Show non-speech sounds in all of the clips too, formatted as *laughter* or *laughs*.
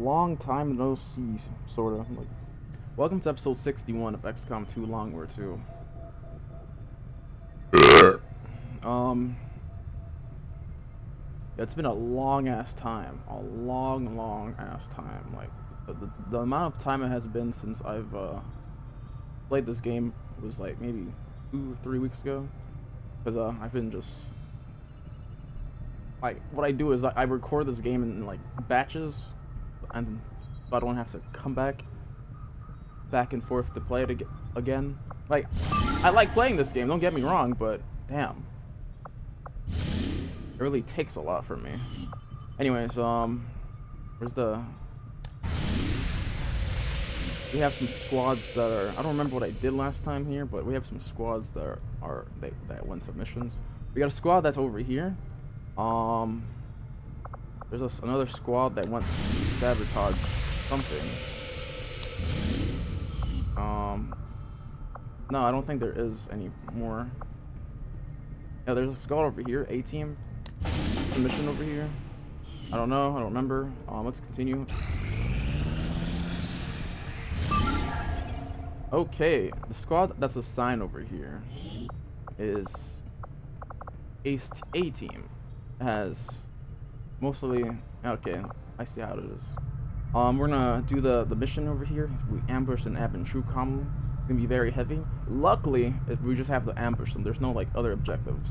Long time no see, sorta. Like, welcome to episode 61 of XCOM 2 Long War 2. um, yeah, it's been a long ass time. A long, long ass time. Like, the, the, the amount of time it has been since I've uh, played this game was like maybe two, three weeks ago. Because uh, I've been just like what I do is I, I record this game in, like batches, and don't have to come back, back and forth to play it ag again. Like, I like playing this game. Don't get me wrong, but damn, it really takes a lot from me. Anyways, um, where's the? We have some squads that are. I don't remember what I did last time here, but we have some squads that are, are they, that went to missions. We got a squad that's over here. Um, there's a, another squad that wants to sabotage something. Um, no, I don't think there is any more. Yeah, there's a squad over here, A team. mission over here. I don't know, I don't remember. Um, let's continue. Okay, the squad that's assigned over here is A, A team has mostly okay I see how it is. Um we're gonna do the the mission over here. We ambush an ADVENT Troop combo it's gonna be very heavy. Luckily we just have to ambush them there's no like other objectives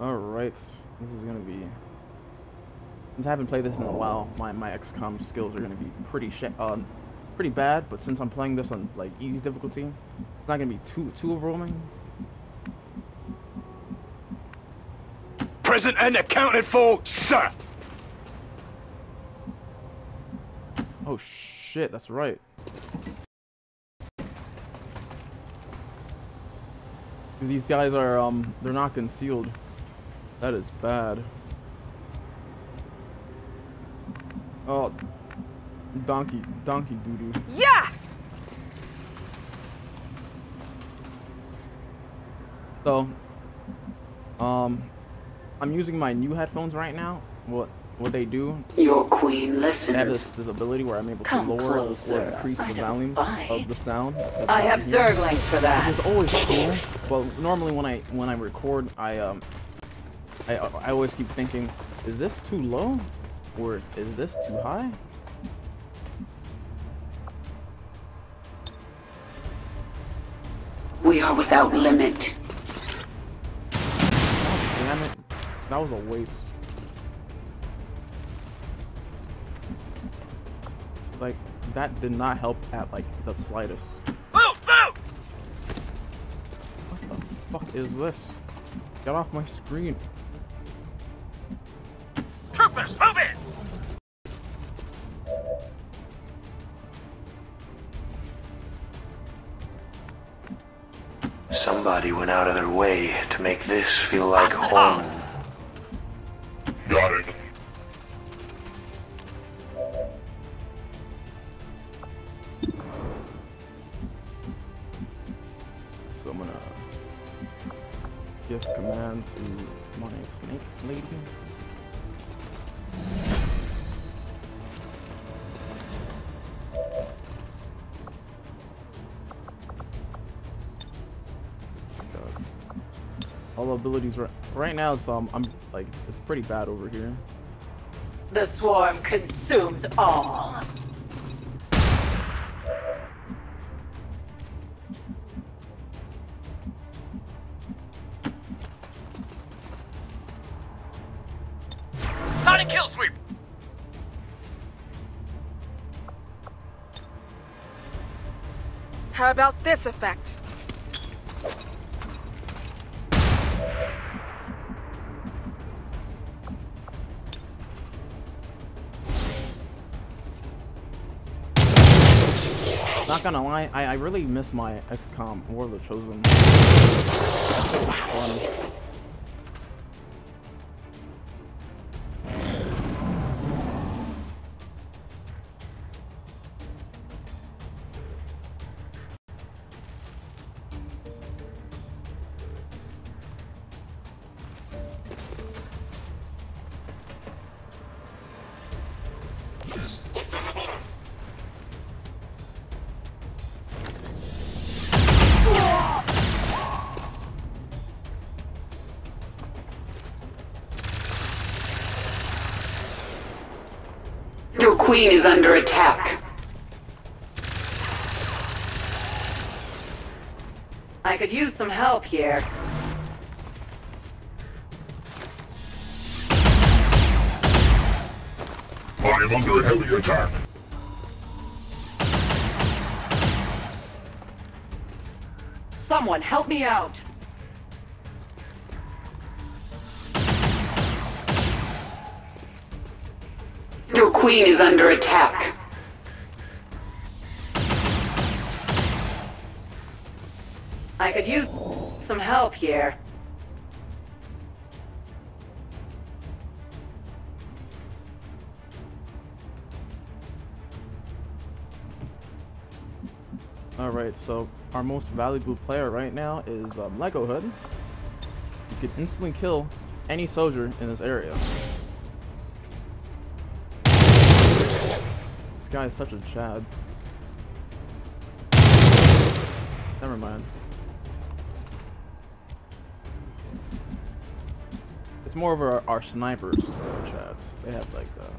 Alright, this is gonna be... Since I haven't played this in a while, my, my XCOM skills are gonna be pretty sh uh, pretty bad, but since I'm playing this on like easy difficulty, it's not gonna be too too overwhelming. Present and accounted for, sir! Oh shit, that's right. These guys are, um, they're not concealed. That is bad. Oh, donkey, donkey doo doo. Yeah. So, um, I'm using my new headphones right now. What what they do? Your queen They have this, this ability where I'm able to Come lower or increase I the volume bite. of the sound. I have happening. Zerglings for that. It's always *laughs* cool. Well, normally when I when I record, I um, I I always keep thinking, is this too low, or is this too high? We are without limit. Damn it! That was a waste. Like, that did not help at, like, the slightest. Move, move! What the fuck is this? Get off my screen. Somebody went out of their way to make this feel like home. Oh. Abilities right right now. It's um I'm like it's, it's pretty bad over here. The swarm consumes all. Not a kill sweep! How about this effect? Not gonna lie, I, I really miss my XCOM War of the Chosen. Queen is under attack. I could use some help here. I am under heavy attack. Someone help me out. Your queen is under attack. I could use some help here. Alright, so our most valuable player right now is um, Lego Hood. You can instantly kill any soldier in this area. This guy is such a chad. Never mind. It's more of our, our snipers, are chads. They have like uh,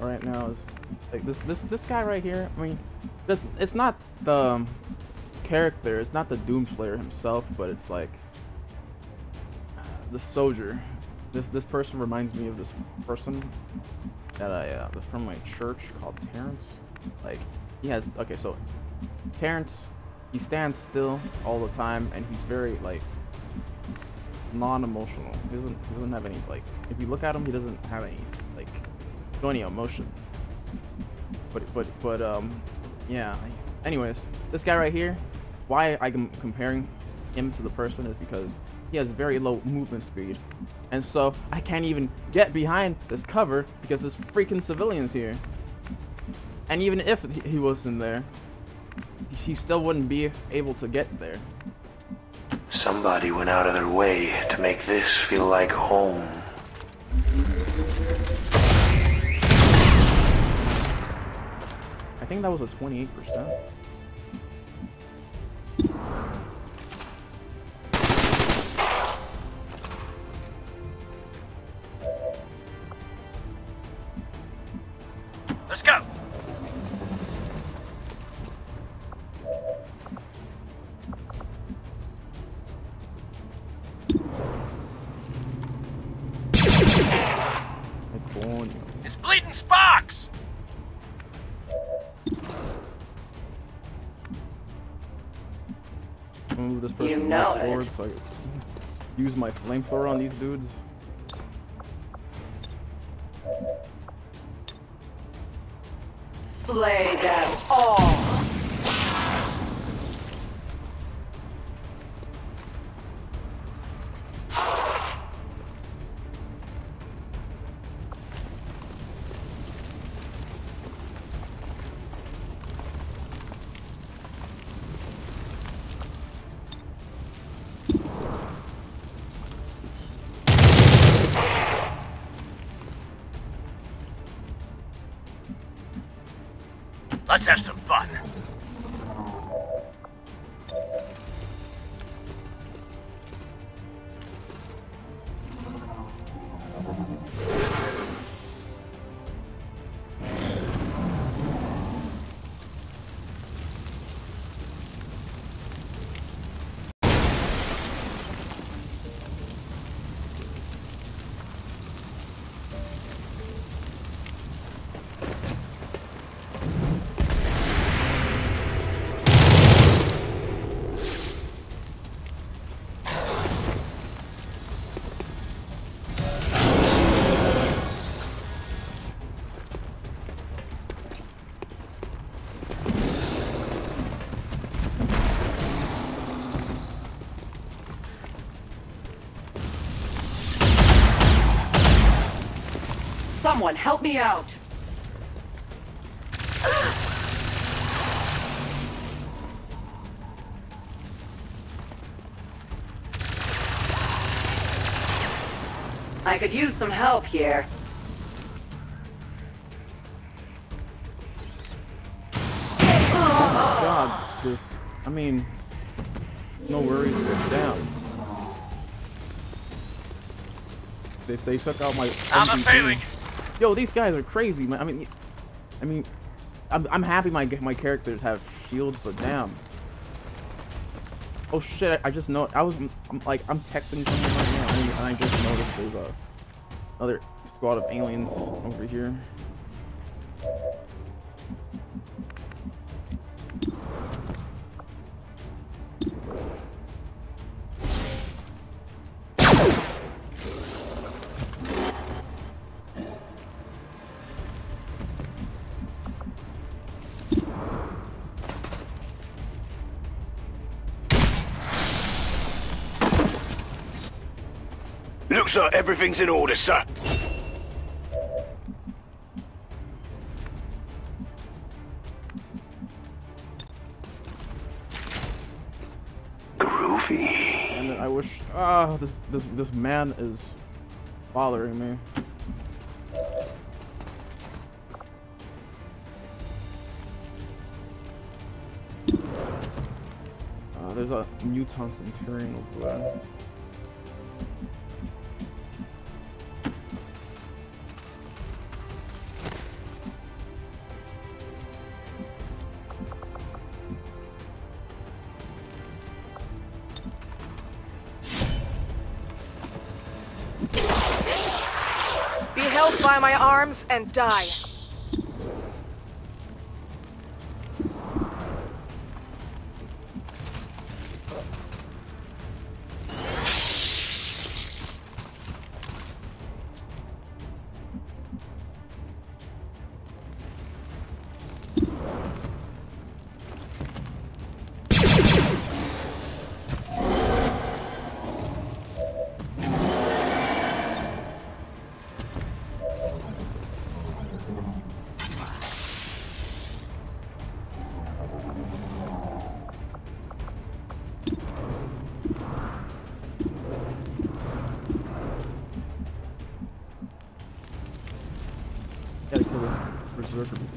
Right now is like this this this guy right here. I mean, this it's not the um, character. It's not the Doomslayer himself, but it's like the soldier. This this person reminds me of this person that I uh, from my church called Terrence. Like he has okay, so Terrence he stands still all the time and he's very like non-emotional. He doesn't he doesn't have any like if you look at him he doesn't have any like any emotion. But but but um yeah. Anyways, this guy right here, why I'm comparing him to the person is because he has very low movement speed. And so I can't even get behind this cover because there's freaking civilians here. And even if he wasn't there, he still wouldn't be able to get there. Somebody went out of their way to make this feel like home. Think that was a 28%. I use my flamethrower on these dudes. Slay them all. Someone help me out. I could use some help here. Oh, God, this. I mean, no worries, they're down. They, they took out my. I'm a MVP. failing. Yo, these guys are crazy, man. I mean, I mean, I'm I'm happy my my characters have shields, but damn. Oh shit! I, I just know I was I'm, like I'm texting someone right now, and I just noticed there's a another squad of aliens over here. Looks like everything's in order, sir. Groovy. And I wish ah this this this man is bothering me. Uh, there's a mutant centurion over by my arms and die.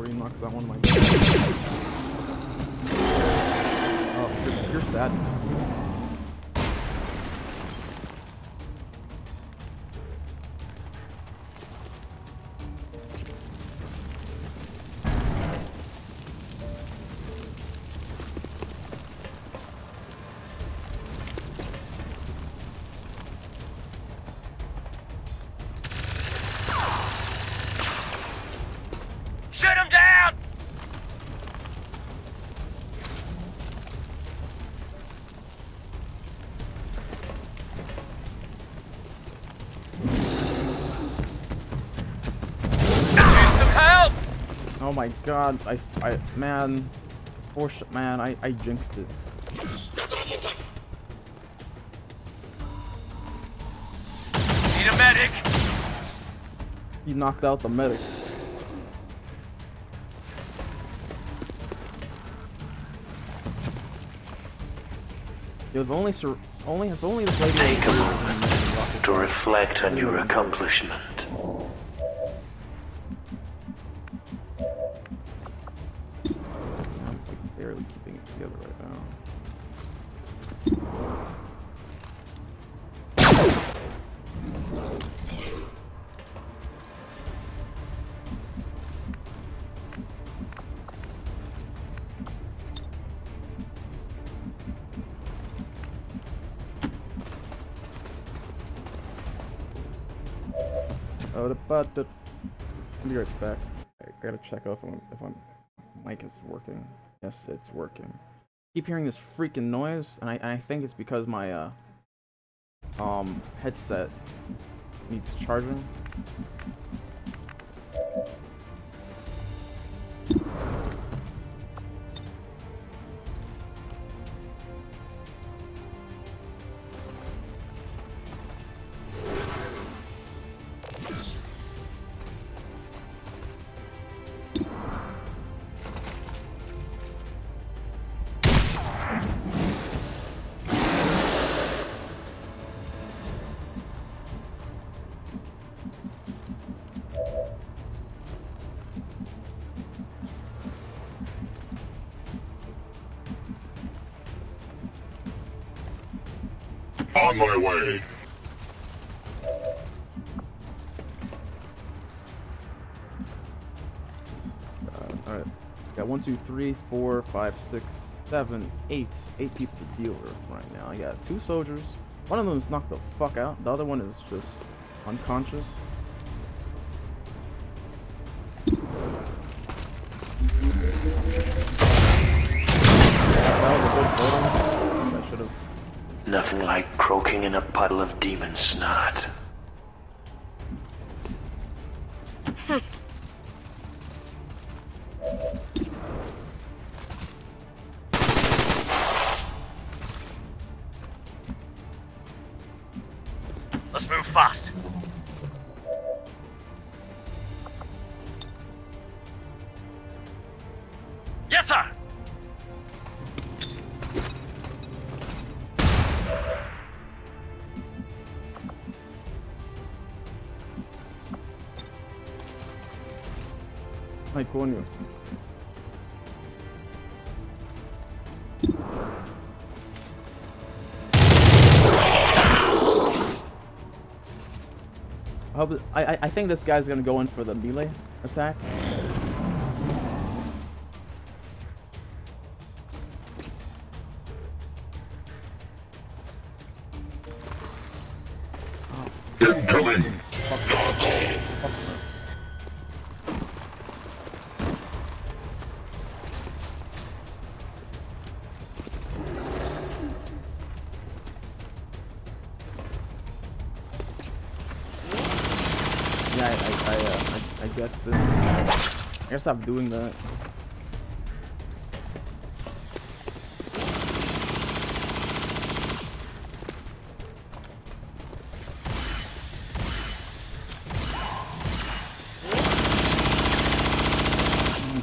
Berserker before he knocks out my. Oh, you're, you're sad. Oh my god, I, I, man, Porsche, man, I, I jinxed it. Need a medic! He knocked out the medic. Yo, if only, sur only, if only this lady. Take a moment to reflect on your accomplishment. I'll be right back. I gotta check out if I'm mic is working. Yes, it's working. Keep hearing this freaking noise, and I I think it's because my uh um headset needs charging. On my way. Uh, Alright. Got one, two, three, four, five, six, seven, eight. Eight people to deal with right now. I got two soldiers. One of them is knocked the fuck out. The other one is just unconscious. That was a good photo. Nothing like croaking in a puddle of demon snot. Hmm. I, I- I think this guy's gonna go in for the melee attack. Guess I'm doing that.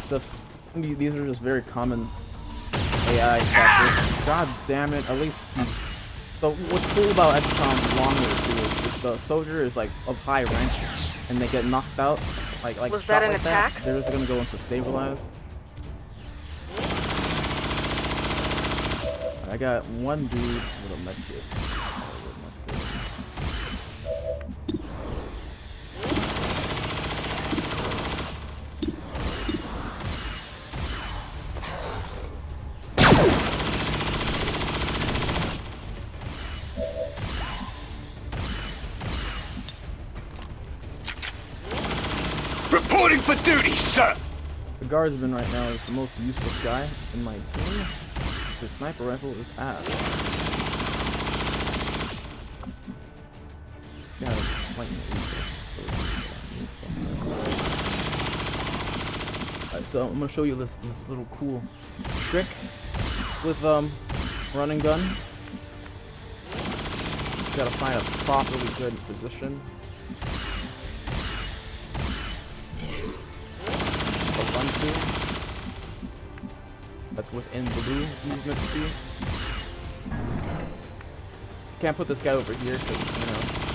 Just these are just very common AI tactics. God damn it! At least. So what's cool about XCOM Longer too is the soldier is like of high rank and they get knocked out, like like Was that an like attack? they're just gonna go into stabilized. I got one dude with a med Reporting for duty, sir. The guardsman right now is the most useless guy in my team. The sniper rifle is ass. Alright, so I'm gonna show you this this little cool trick with um run and gun. You gotta find a properly good position. Within the blue movement. Can't put this guy over here you know.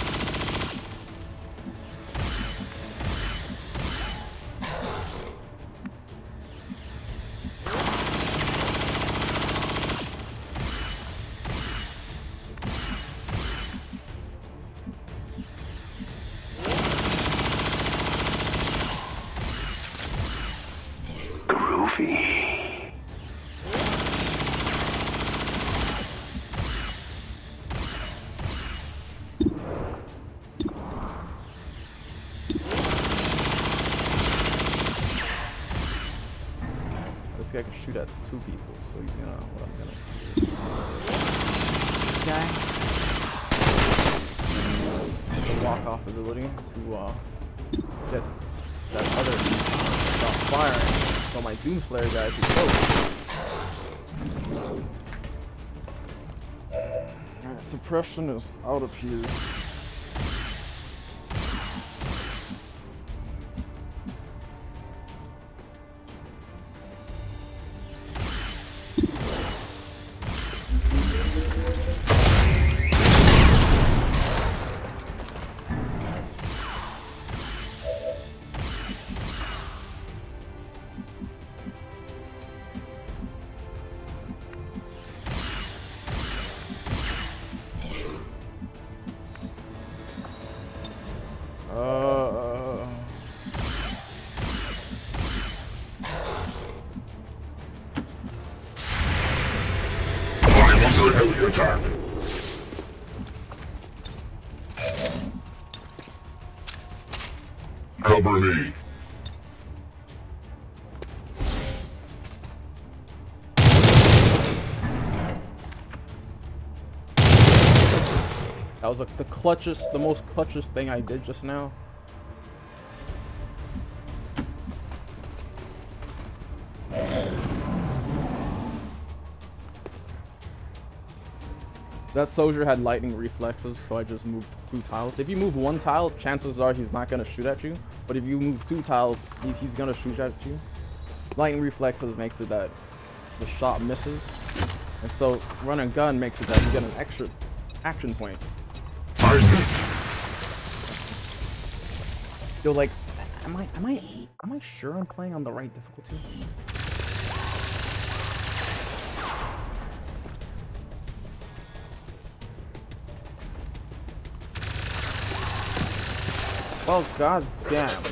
Two people, so you know what I'm gonna do. Guy the walk off ability to uh, get that other to stop firing. So my Doomslayer guy is close. Alright, suppression is out of here. Cover me. that was like the clutchest, the most clutchest thing I did just now. That soldier had lightning reflexes, so I just moved two tiles. If you move one tile, chances are he's not gonna shoot at you. But if you move two tiles, he's gonna shoot at you. Lightning reflexes makes it that the shot misses, and so run and gun makes it that you get an extra action point. Yo, like, am I, am I, am I sure I'm playing on the right difficulty? Oh god damn.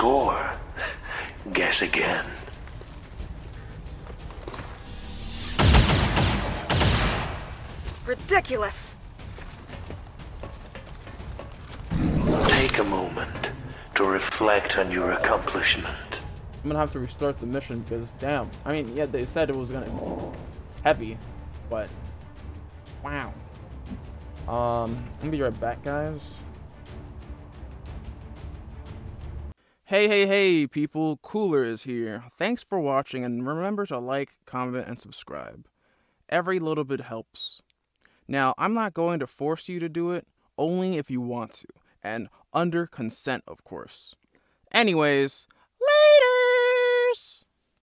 Score? Guess again. Ridiculous. Take a moment to reflect on your accomplishment. I'm gonna have to restart the mission because damn. I mean, yeah, they said it was gonna be heavy, but wow. Um, I'm gonna be right back, guys. Hey, hey, hey, people, Cooler is here. Thanks for watching and remember to like, comment, and subscribe. Every little bit helps. Now, I'm not going to force you to do it, only if you want to, and under consent, of course. Anyways, laters!